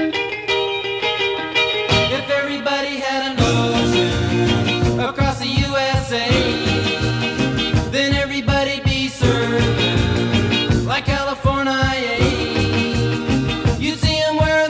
If everybody had an